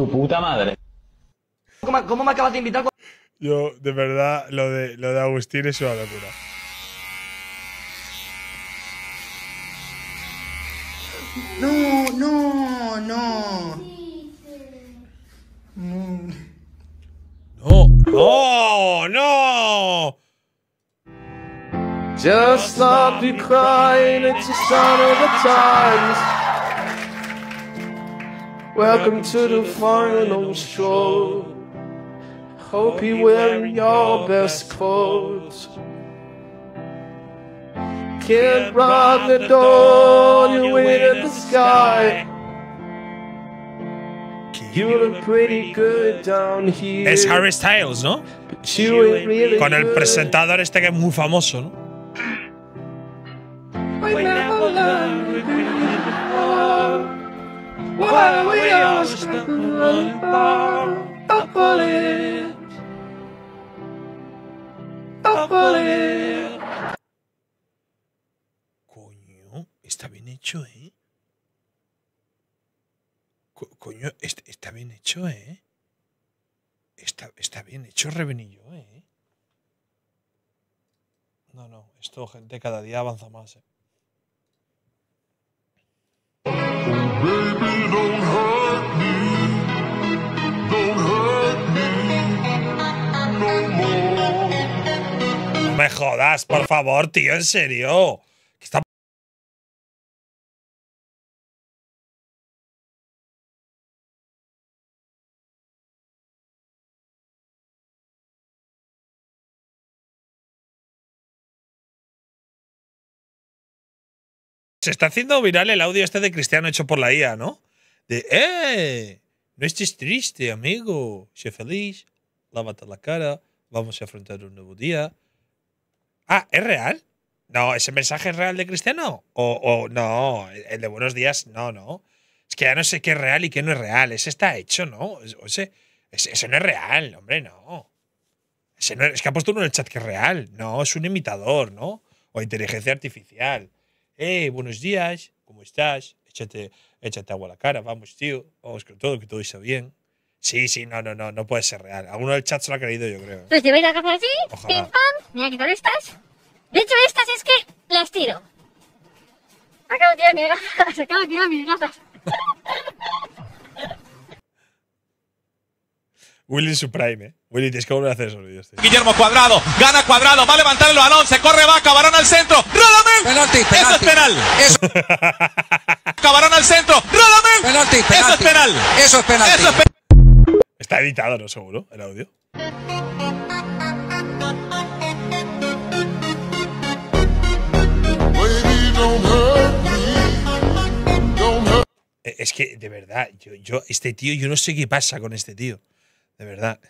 Tu puta madre. ¿Cómo, cómo me acabas de invitar? Yo, de verdad, lo de, lo de Agustín es una locura. No, no, no. No, no, no. Just stop you crying, it's a sign of the times. Welcome to the final show. Hope you wear your best clothes. Kid, rock the door, you win at the sky. You look pretty good down here. Es Harry Styles, ¿no? but you ain't really Con el presentador este que es muy famoso, ¿no? Why we all. Coño, está bien hecho, ¿eh? Co- coño, est- está bien hecho, ¿eh? Está, está bien hecho Revenillo, ¿eh? No, no, esto, gente, cada día avanza más, ¿eh? Me jodas, por favor, tío, en serio. ¿Qué está Se está haciendo viral el audio este de Cristiano hecho por la IA, ¿no? De, ¡eh! No estés triste, amigo. Sé feliz. Lávate la cara. Vamos a afrontar un nuevo día. Ah, ¿es real? No, ¿ese mensaje es real de Cristiano? O, o no, el de buenos días, no, no. Es que ya no sé qué es real y qué no es real. Ese está hecho, ¿no? Ese, ese, no es real, hombre, no. Es que ha puesto uno en el chat que es real. No, es un imitador, ¿no? O inteligencia artificial. Eh, buenos días, ¿cómo estás? Échate, échate agua a la cara, vamos, tío. Vamos con todo, que todo está bien. Sí, sí, no, no, no, no puede ser real. Alguno del chat se lo ha creído, yo creo. Pues lleváis las gafas así, pim pam, mira quitar estas. De hecho, estas es que las tiro. Acabo de tirar mis gafas, acabo de tirar mis gafas. Willy en su prime, ¿eh? Willy, tienes que volver a hacer esos vídeos, tío. Guillermo Cuadrado, gana Cuadrado, va a levantar el balón, se corre Vaca, varón al centro, ¡Radamel! Penalti, Eso es penalti. penal. Cabarón al centro, ¡Radamel! Penalti, Eso es penal. Eso es penalti. Eso es penal. Está editado, ¿no? Seguro, el audio. Eh, Es que, de verdad, yo, yo, este tío, yo no sé qué pasa con este tío. De verdad.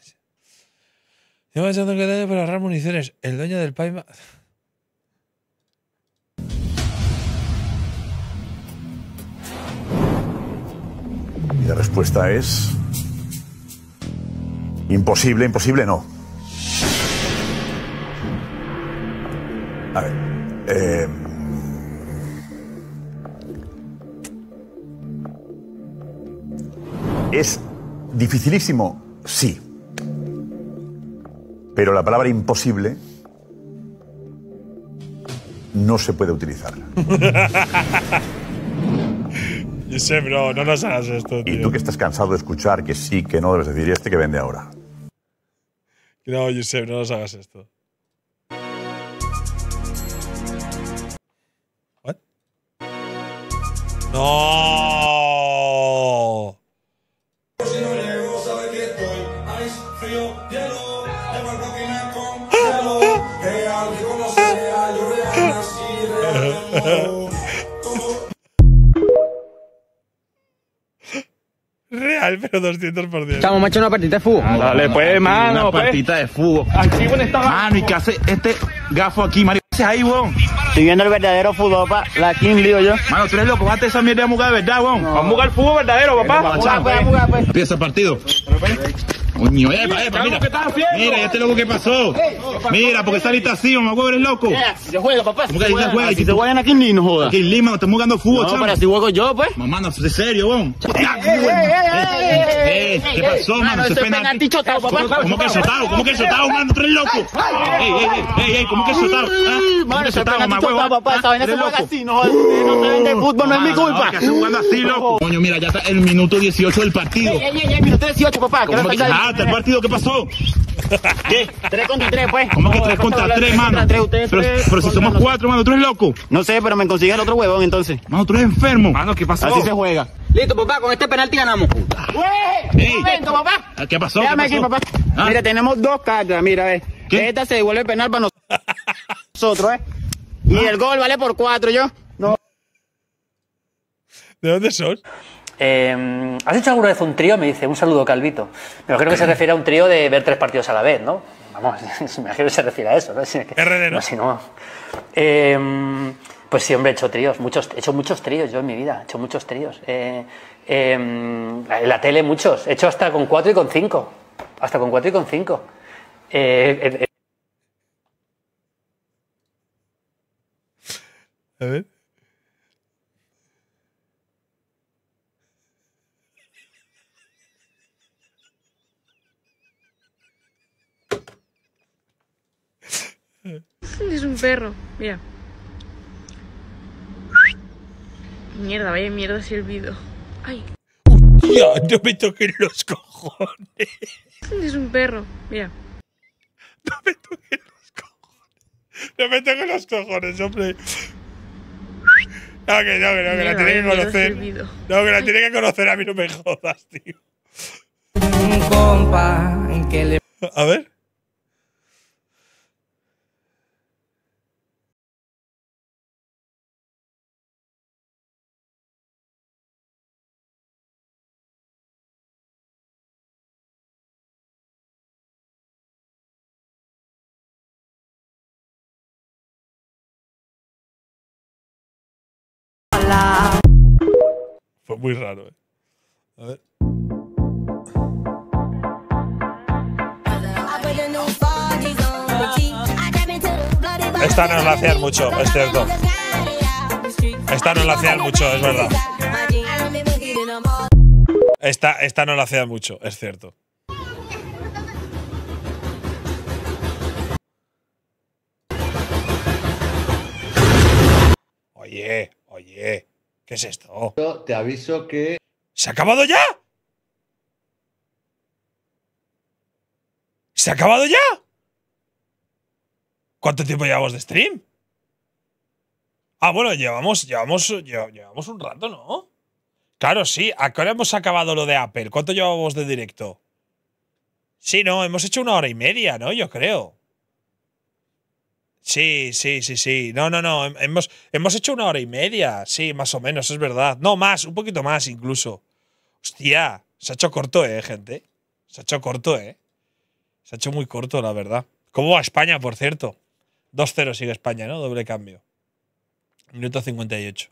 Lleva echando que para ahorrar municiones. El dueño del Paima. La respuesta es. Imposible, imposible no. A ver. eh, ¿Es dificilísimo? Sí. Pero la palabra imposible no se puede utilizar. Yo sé, bro, no nos hagas esto, Y tú que estás cansado de escuchar que sí, que no, debes decir, ¿y este que vende ahora? No, Josep, no nos hagas esto. ¿What? ¡No! Pero 200%. Estamos macho una partida de fútbol. Dale, pues, mano, pues. partita de fútbol. Aquí, bueno, está Mano, ¿y qué hace este gafo aquí, Mario? ¿Qué haces ahí, weón? Estoy viendo el verdadero fútbol, pa. La King digo yo. Mano, tú eres loco, bate esa mierda de muga de verdad, weón. Vamos a jugar fútbol verdadero, papá. Empieza el partido. Coño, epa, epa, mira. ¿Qué estás haciendo? Mira, ¿y este loco qué pasó? Mira, porque saliste así, mamá, huevo, eres loco. Se juega, papá. ¿Cómo que se juega? Si se juega en la King League, no jodas. Aquí en Lima, estamos jugando fútbol, No, chamo. pero si juego yo, pues. Mamá, no, de serio, weón. ¿Qué? ¿Qué pasó, mano? ¿Ese penalti? chotado, ¿Cómo, cómo que sotado? ¿Cómo que sotado, mano? ¿Tú eres loco? Ey, ey, ey, ey, ey, ¿cómo que sotado? ¿Ah? ¿Cómo que penalti mamá huevo? papá. Esa vaina se ¿Eres juega así, no. No saben de fútbol, no es mi culpa. Que estás jugando así, loco. Coño, mira, ya está el minuto 18 del partido. Ey, ey, ey, minuto 18, papá. ¿Qué ¿Cómo que ah, el partido? ¿Qué pasó? ¿Qué? 3 contra 3, pues. ¿Cómo que No, 3 después contra hablar 3, de mano? contra tres, ustedes Pero, tres pero si somos nosotros. 4, mano, tú eres loco. No sé, pero me consigue el otro huevón, entonces. Mano, tú eres enfermo. Mano, ¿qué pasó? Así se juega. Listo, papá, con este penalti ganamos. Ey. Un momento, papá. ¿Qué pasó? Déjame ¿Qué aquí, papá. Ah. Mira, tenemos dos cartas, mira, ve. ¿Qué? Esta se devuelve penal para nosotros, ¿eh? Y el gol vale por cuatro, yo. No. ¿De dónde sos? Eh, ¿Has hecho alguna vez un trío? Me dice, un saludo Calvito. Pero creo que se refiere a un trío de ver tres partidos a la vez, ¿no? Vamos, me imagino que se refiere a eso, ¿no? Si- RD, ¿no? No, si no. Eh, pues sí, hombre, he hecho tríos, muchos, he hecho muchos tríos yo en mi vida, he hecho muchos tríos. Eh, eh, en la tele muchos, he hecho hasta con cuatro y con cinco. Hasta con cuatro y con cinco. Eh, eh, A ver. Un perro, mira. Mierda, vaya mierda silbido. Ay, Ya, no me toquen los cojones. es un perro, mira. No me toquen los cojones. No me toquen los cojones, hombre. No, que no, que no, que la tiene que conocer. No, que la tiene que conocer. A mí no me jodas, tío. Un compa que le A ver. Muy raro, eh. A ver. Esta no la hacían mucho, es cierto. Esta no la hacían mucho, es verdad. Esta, esta no la hacían mucho, es cierto. Oye, oye, ¿qué es esto? Te aviso que ¿Se ha acabado ya? ¿Se ha acabado ya? ¿Cuánto tiempo llevamos de stream? Ah, bueno, llevamos, llevamos, lle- llevamos un rato, ¿no? Claro, sí. ¿A qué hora hemos acabado lo de Apple? ¿Cuánto llevamos de directo? Sí, no, hemos hecho una hora y media, ¿no? Yo creo. Sí, sí, sí, sí. No, no, no. hem- Hemos, hemos hecho una hora y media. Sí, más o menos, es verdad. No, más, un poquito más incluso. Hostia, se ha hecho corto, eh, gente. Se ha hecho corto, eh. Se ha hecho muy corto, la verdad. ¿Cómo va España, por cierto? 2-0 sigue España, ¿no? Doble cambio. Minuto 58.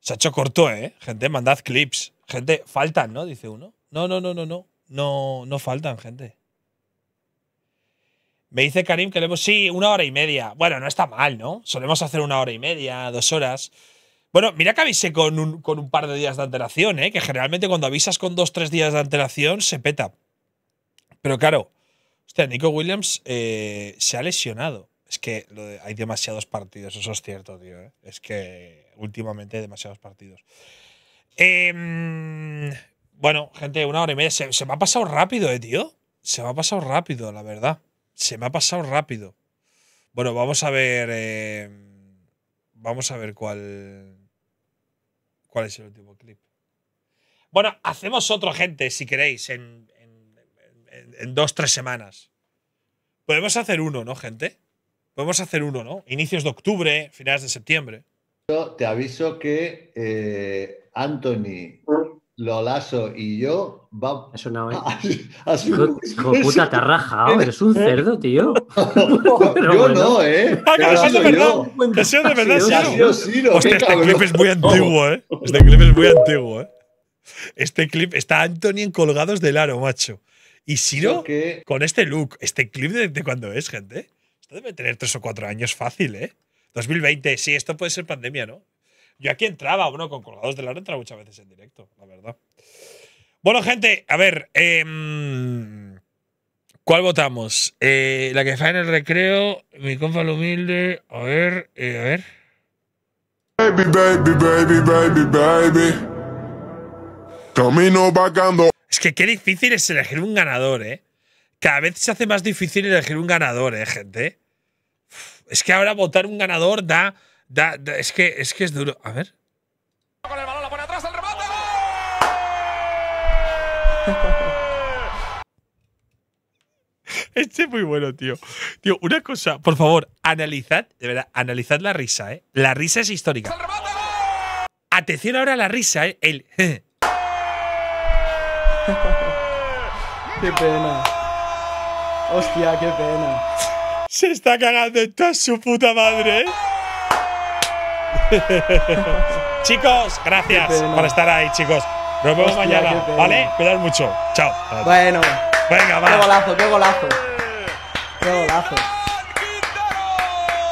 Se ha hecho corto, ¿eh? Gente, mandad clips. Gente, faltan, ¿no? Dice uno. No, no, no, no, no. No, no faltan, gente. Me dice Karim que le hemos. Sí, una hora y media. Bueno, no está mal, ¿no? Solemos hacer una hora y media, dos horas. Bueno, mira que avisé con un, con un par de días de antelación, ¿eh? Que generalmente cuando avisas con dos, tres días de antelación se peta. Pero claro, hostia, Nico Williams eh, se ha lesionado. Es que hay demasiados partidos, eso es cierto, tío. ¿eh? Es que últimamente hay demasiados partidos. Em, bueno, gente, una hora y media. Se, se me ha pasado rápido, ¿eh, tío? Se me ha pasado rápido, la verdad. Se me ha pasado rápido. Bueno, vamos a ver. em, vamos a ver cuál. ¿Cuál es el último clip? Bueno, hacemos otro, gente, si queréis, en, en, dos, tres semanas. Podemos hacer uno, ¿no, gente? Podemos hacer uno, ¿no? Inicios de octubre, finales de septiembre. te aviso que eh, Anthony, Lolaso y yo vamos. Eso no, ¿eh? a, a su- Hijo de puta, te has rajado. Eres un cerdo, tío. Pero yo bueno. no, ¿eh? Ah, Pero eso es de ha sido verdad. eso es de verdad, sí. Ciro, Hostia, este cabrón. clip es muy antiguo, ¿eh? Este clip es muy antiguo, ¿eh? Este clip está Anthony en colgados del aro, macho. Y Siro que- con este look. Este clip de, de cuándo es, gente. Esto debe tener tres o cuatro años fácil, ¿eh? 2020, sí, esto puede ser pandemia, ¿no? Yo aquí entraba, bueno, con colgados del aro entraba muchas veces en directo, la verdad. Bueno, gente, a ver. em, ¿Cuál votamos? Eh, la que falla en el recreo, mi compa lo humilde. A ver, eh, a ver. Baby, baby, baby, baby, baby. Camino vagando. Es que qué difícil es elegir un ganador, ¿eh? Cada vez se hace más difícil elegir un ganador, ¿eh, gente? Es que ahora votar un ganador da. Da, da- es, que, es que es duro. A ver. Este es muy bueno, tío. Tío, una cosa, por favor, analizad, de verdad, analizad la risa, ¿eh? La risa es histórica. Atención ahora a la risa, ¿eh? El. Qué pena. Hostia, qué pena. Se está cagando en toda su puta madre, ¿eh? chicos, gracias por estar ahí, chicos. Nos vemos Hostia, mañana. ¿vale? Cuidad mucho. Chao. Bueno. Venga, Qué va. golazo, qué golazo. Qué golazo.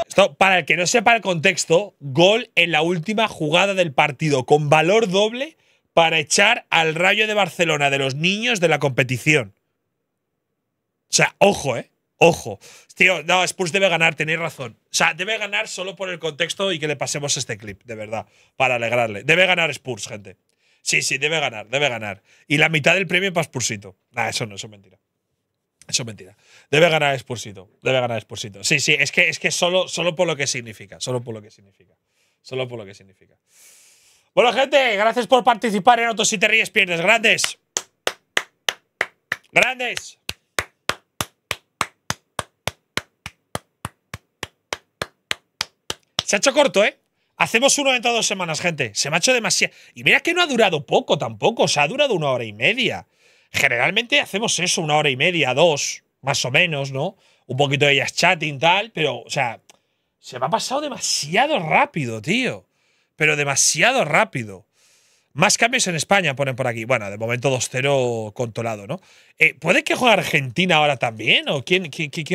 Esto, para el que no sepa el contexto, gol en la última jugada del partido, con valor doble para echar al Rayo de Barcelona de los niños de la competición. O sea, ojo, ¿eh? Ojo. Tío, no, Spurs debe ganar, tenéis razón. O sea, debe ganar solo por el contexto y que le pasemos este clip, de verdad, para alegrarle. Debe ganar Spurs, gente. Sí, sí, debe ganar, debe ganar. Y la mitad del premio para Spursito. Nah, eso no, eso es mentira. Eso es mentira. Debe ganar Spursito. Debe ganar Spursito. Sí, sí, es que, es que solo, solo por lo que significa. Solo por lo que significa. Solo por lo que significa. Bueno, gente, gracias por participar en Otros Si Te Ríes Pierdes. Grandes. Grandes. Se ha hecho corto, ¿eh? Hacemos uno dentro de dos semanas, gente. Se me ha hecho demasiado. Y mira que no ha durado poco tampoco. O sea, ha durado una hora y media. Generalmente hacemos eso, una hora y media, dos, más o menos, ¿no? Un poquito de ellas chatting, tal. Pero, o sea, se me ha pasado demasiado rápido, tío. Pero demasiado rápido. Más cambios en España, ponen por aquí. Bueno, de momento 2-0 controlado, ¿no? Eh, ¿Puede que juegue Argentina ahora también? ¿O quién, quién, quién